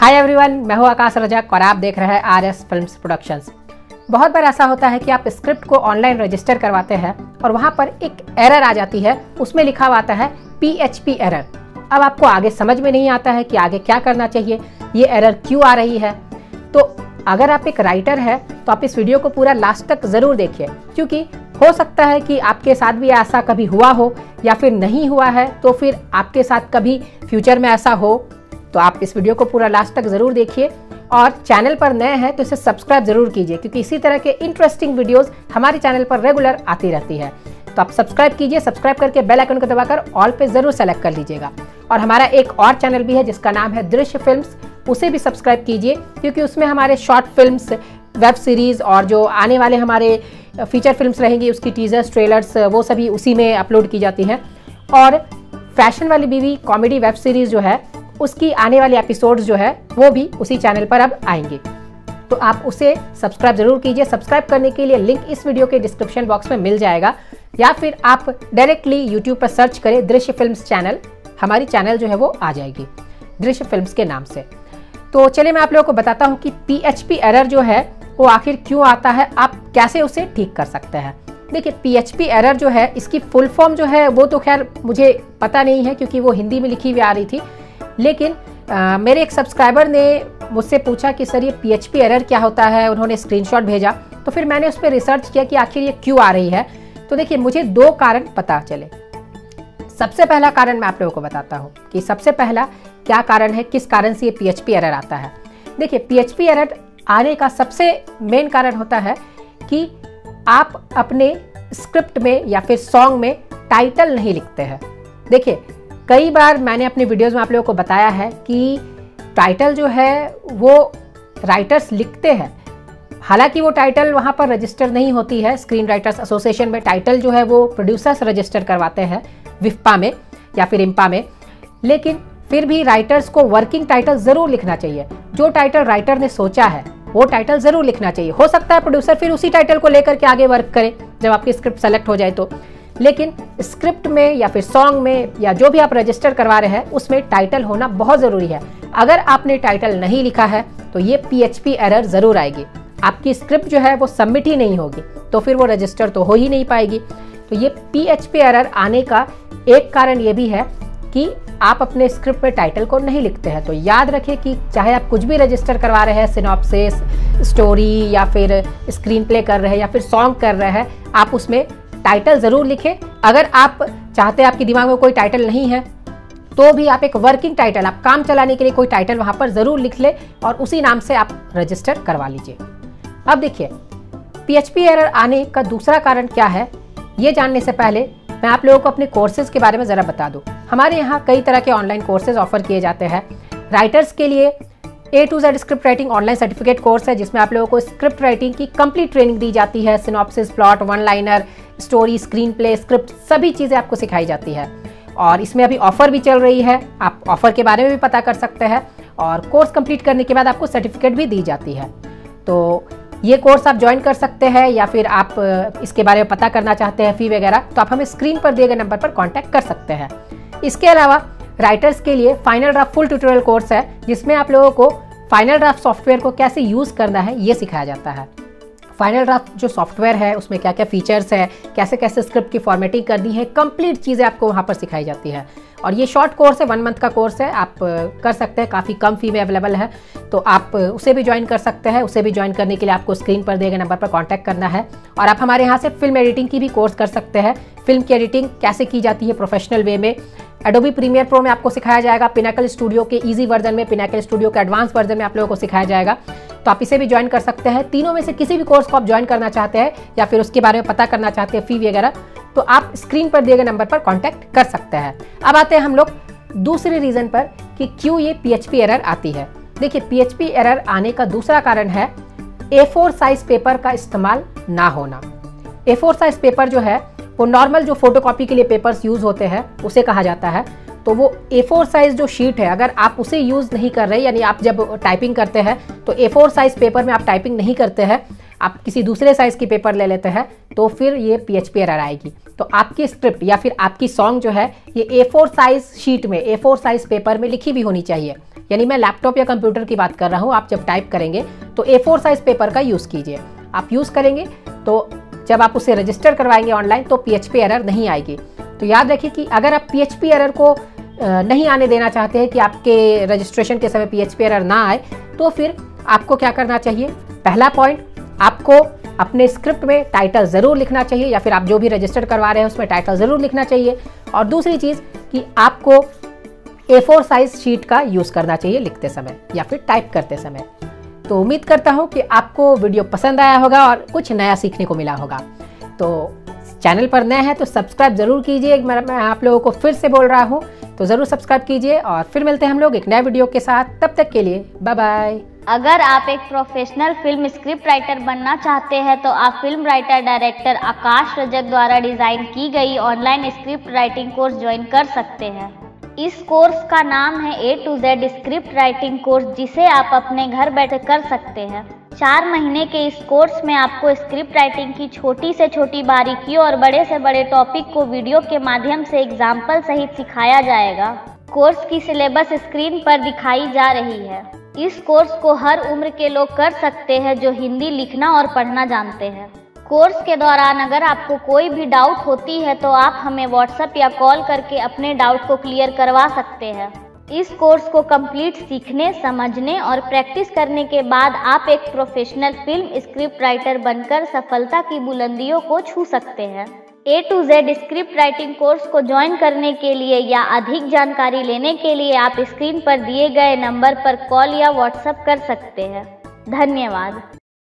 Hi everyone मैं हूँ आकाश रजक और आप देख रहे हैं आर एस फ़िल्म प्रोडक्शंस बहुत बार ऐसा होता है कि आप स्क्रिप्ट को ऑनलाइन रजिस्टर करवाते हैं और वहाँ पर एक एरर आ जाती है, उसमें लिखा हुआ आता है पी एच पी एरर अब आपको आगे समझ में नहीं आता है कि आगे क्या करना चाहिए, ये एरर क्यों आ रही है। तो अगर आप एक राइटर है तो आप इस वीडियो को पूरा लास्ट तक ज़रूर देखिए, क्योंकि हो सकता है कि आपके साथ भी ऐसा कभी हुआ हो या फिर नहीं हुआ है तो फिर आपके साथ कभी फ्यूचर में ऐसा हो तो आप इस वीडियो को पूरा लास्ट तक ज़रूर देखिए और चैनल पर नए हैं तो इसे सब्सक्राइब ज़रूर कीजिए, क्योंकि इसी तरह के इंटरेस्टिंग वीडियोस हमारे चैनल पर रेगुलर आती रहती है। तो आप सब्सक्राइब कीजिए, सब्सक्राइब करके बेल आइकन को दबाकर ऑल पे ज़रूर सेलेक्ट कर लीजिएगा। और हमारा एक और चैनल भी है, जिसका नाम है दृश्य फिल्म्स उसे भी सब्सक्राइब कीजिए, क्योंकि उसमें हमारे शॉर्ट फिल्म्स वेब सीरीज़ और जो आने वाले हमारे फीचर फिल्म्स रहेंगी, उसकी टीजर्स ट्रेलर्स वो सभी उसी में अपलोड की जाती हैं। और फ़ैशन वाली बीवी कॉमेडी वेब सीरीज़ जो है उसकी आने वाली एपिसोड्स जो है, वो भी उसी चैनल पर अब आएँगे। तो आप उसे सब्सक्राइब ज़रूर कीजिए। सब्सक्राइब करने के लिए लिंक इस वीडियो के डिस्क्रिप्शन बॉक्स में मिल जाएगा। या फिर आप डायरेक्टली यूट्यूब पर सर्च करें दृश्य फ़िल्म चैनल हमारी चैनल जो है, वो आ जाएगी दृश्य फ़िल्म के नाम से। तो चलिए मैं आप लोगों को बताता हूँ कि पी एरर जो है, वो आखिर क्यों आता है? आप कैसे उसे ठीक कर सकते हैं? देखिए पी एरर जो है, इसकी फुल फॉर्म जो है, वो तो खैर मुझे पता नहीं है, क्योंकि वो हिंदी में लिखी हुई आ रही थी। लेकिन आ, मेरे एक सब्सक्राइबर ने मुझसे पूछा कि सर ये पीएचपी एरर क्या होता है? उन्होंने स्क्रीनशॉट भेजा। तो फिर मैंने उस पर रिसर्च किया कि आखिर ये क्यों आ रही है। तो देखिए मुझे दो कारण पता चले। सबसे पहला कारण मैं आप लोगों को बताता हूँ कि सबसे पहला क्या कारण है किस कारण से ये पीएचपी एरर आता है। देखिए पीएचपी एरर आने का सबसे मेन कारण होता है कि आप अपने स्क्रिप्ट में या फिर सॉन्ग में टाइटल नहीं लिखते हैं। देखिए कई बार मैंने अपने वीडियोस में आप लोगों को बताया है कि टाइटल जो है, वो राइटर्स लिखते हैं। हालाँकि वो टाइटल वहाँ पर रजिस्टर नहीं होती है। स्क्रीन राइटर्स एसोसिएशन में टाइटल जो है, वो प्रोड्यूसर्स रजिस्टर करवाते हैं, विफ्पा में या फिर इम्पा में। लेकिन फिर भी राइटर्स को वर्किंग टाइटल ज़रूर लिखना चाहिए। जो टाइटल राइटर ने सोचा है, वो टाइटल ज़रूर लिखना चाहिए। हो सकता है प्रोड्यूसर फिर उसी टाइटल को लेकर के आगे वर्क करे। जब आपकी स्क्रिप्ट सेलेक्ट हो जाए तो। लेकिन स्क्रिप्ट में या फिर सॉन्ग में या जो भी आप रजिस्टर करवा रहे हैं, उसमें टाइटल होना बहुत ज़रूरी है। अगर आपने टाइटल नहीं लिखा है तो ये पीएचपी एरर ज़रूर आएगी। आपकी स्क्रिप्ट जो है, वो सबमिट ही नहीं होगी तो फिर वो रजिस्टर तो हो ही नहीं पाएगी। तो ये पीएचपी एरर आने का एक कारण ये भी है कि आप अपने स्क्रिप्ट में टाइटल को नहीं लिखते हैं। तो याद रखें कि चाहे आप कुछ भी रजिस्टर करवा रहे हैं सिनॉप्सिस स्टोरी या फिर स्क्रीन प्ले कर रहे हैं या फिर सॉन्ग कर रहे हैं, आप उसमें टाइटल ज़रूर लिखें। अगर आप चाहते हैं आपके दिमाग में कोई टाइटल नहीं है तो भी आप एक वर्किंग टाइटल आप काम चलाने के लिए कोई टाइटल वहाँ पर ज़रूर लिख ले और उसी नाम से आप रजिस्टर करवा लीजिए। अब देखिए पीएचपी एरर आने का दूसरा कारण क्या है, ये जानने से पहले मैं आप लोगों को अपने कोर्सेज के बारे में ज़रा बता दूँ। हमारे यहाँ कई तरह के ऑनलाइन कोर्सेज ऑफ़र किए जाते हैं। राइटर्स के लिए A to Z script writing online certificate course है, जिसमें आप लोगों को स्क्रिप्ट राइटिंग की कंप्लीट ट्रेनिंग दी जाती है। Synopsis plot one liner story screenplay script, सभी चीज़ें आपको सिखाई जाती है। और इसमें अभी ऑफ़र भी चल रही है। आप ऑफ़र के बारे में भी पता कर सकते हैं और कोर्स कंप्लीट करने के बाद आपको सर्टिफिकेट भी दी जाती है। तो ये कोर्स आप ज्वाइन कर सकते हैं या फिर आप इसके बारे में पता करना चाहते हैं, फ़ी वगैरह तो आप हमें स्क्रीन पर दिए गए नंबर पर कॉन्टैक्ट कर सकते हैं। इसके अलावा राइटर्स के लिए final draft full tutorial course है, जिसमें आप लोगों को फाइनल ड्राफ्ट सॉफ्टवेयर को कैसे यूज़ करना है ये सिखाया जाता है। फाइनल ड्राफ्ट जो सॉफ्टवेयर है, उसमें क्या क्या फीचर्स है कैसे कैसे स्क्रिप्ट की फॉर्मेटिंग करनी है कंप्लीट चीज़ें आपको वहाँ पर सिखाई जाती है। और ये शॉर्ट कोर्स है वन मंथ का कोर्स है, आप कर सकते हैं, काफ़ी कम फ़ी में अवेलेबल है। तो आप उसे भी ज्वाइन कर सकते हैं, उसे भी ज्वाइन करने के लिए आपको स्क्रीन पर दिए गए नंबर पर कॉन्टैक्ट करना है। और आप हमारे यहाँ से फ़िल्म एडिटिंग की भी कोर्स कर सकते हैं। फ़िल्म की एडिटिंग कैसे की जाती है प्रोफेशनल वे में? एडोबी प्रीमियर प्रो में आपको सिखाया जाएगा पिनाकल स्टूडियो के इजी वर्जन में पिनाकल स्टूडियो के एडवांस वर्जन में आप लोगों को सिखाया जाएगा। तो आप इसे भी ज्वाइन कर सकते हैं। तीनों में से किसी भी कोर्स को आप ज्वाइन करना चाहते हैं या फिर उसके बारे में पता करना चाहते हैं फ़ी वगैरह तो आप स्क्रीन पर दिए गए नंबर पर कॉन्टैक्ट कर सकते हैं। अब आते हैं हम लोग दूसरे रीजन पर कि क्यों ये पीएचपी एरर आती है। देखिए पीएचपी एरर आने का दूसरा कारण है ए फोर साइज़ पेपर का इस्तेमाल ना होना। ए फोर साइज़ पेपर जो है, वो नॉर्मल जो फोटोकॉपी के लिए पेपर्स यूज़ होते हैं, उसे कहा जाता है तो वो ए फोर साइज़ जो शीट है, अगर आप उसे यूज़ नहीं कर रहे, यानी आप जब टाइपिंग करते हैं तो ए फोर साइज़ पेपर में आप टाइपिंग नहीं करते हैं, आप किसी दूसरे साइज़ की पेपर ले लेते हैं तो फिर ये पी एच पी एरर आएगी। तो आपकी स्क्रिप्ट या फिर आपकी सॉन्ग जो है, ये ए फोर साइज़ शीट में ए फोर साइज़ पेपर में लिखी भी होनी चाहिए। यानी मैं लैपटॉप या कंप्यूटर की बात कर रहा हूँ, आप जब टाइप करेंगे तो ए फोर साइज़ पेपर का यूज़ कीजिए। आप यूज़ करेंगे तो जब आप उसे रजिस्टर करवाएँगे ऑनलाइन तो पी एच पी एरर नहीं आएगी। तो याद रखिए कि अगर आप पीएचपी एरर को नहीं आने देना चाहते हैं कि आपके रजिस्ट्रेशन के समय पीएचपी एरर ना आए तो फिर आपको क्या करना चाहिए? पहला पॉइंट आपको अपने स्क्रिप्ट में टाइटल ज़रूर लिखना चाहिए या फिर आप जो भी रजिस्टर करवा रहे हैं उसमें टाइटल ज़रूर लिखना चाहिए। और दूसरी चीज़ कि आपको ए फोर साइज़ शीट का यूज़ करना चाहिए लिखते समय या फिर टाइप करते समय। तो उम्मीद करता हूँ कि आपको वीडियो पसंद आया होगा और कुछ नया सीखने को मिला होगा। तो चैनल पर नए हैं तो सब्सक्राइब ज़रूर कीजिए। मैं आप लोगों को फिर से बोल रहा हूँ तो ज़रूर सब्सक्राइब कीजिए और फिर मिलते हैं हम लोग एक नए वीडियो के साथ। तब तक के लिए बाय बाय अगर आप एक प्रोफेशनल फ़िल्म स्क्रिप्ट राइटर बनना चाहते हैं तो आप film writer director Aakash Rajak द्वारा डिज़ाइन की गई online script writing course join कर सकते हैं। इस कोर्स का नाम है A to Z script writing course जिसे आप अपने घर बैठे कर सकते हैं। चार महीने के इस कोर्स में आपको स्क्रिप्ट राइटिंग की छोटी से छोटी बारीकियों और बड़े से बड़े टॉपिक को वीडियो के माध्यम से एग्ज़ाम्पल सहित सिखाया जाएगा। कोर्स की सिलेबस स्क्रीन पर दिखाई जा रही है। इस कोर्स को हर उम्र के लोग कर सकते हैं जो हिंदी लिखना और पढ़ना जानते हैं। कोर्स के दौरान अगर आपको कोई भी डाउट होती है तो आप हमें व्हाट्सएप या कॉल करके अपने डाउट को क्लियर करवा सकते हैं। इस कोर्स को कंप्लीट सीखने, समझने और प्रैक्टिस करने के बाद आप एक प्रोफेशनल फ़िल्म स्क्रिप्ट राइटर बनकर सफलता की बुलंदियों को छू सकते हैं। A to Z script writing course को ज्वाइन करने के लिए या अधिक जानकारी लेने के लिए आप स्क्रीन पर दिए गए नंबर पर कॉल या व्हाट्सएप कर सकते हैं। धन्यवाद।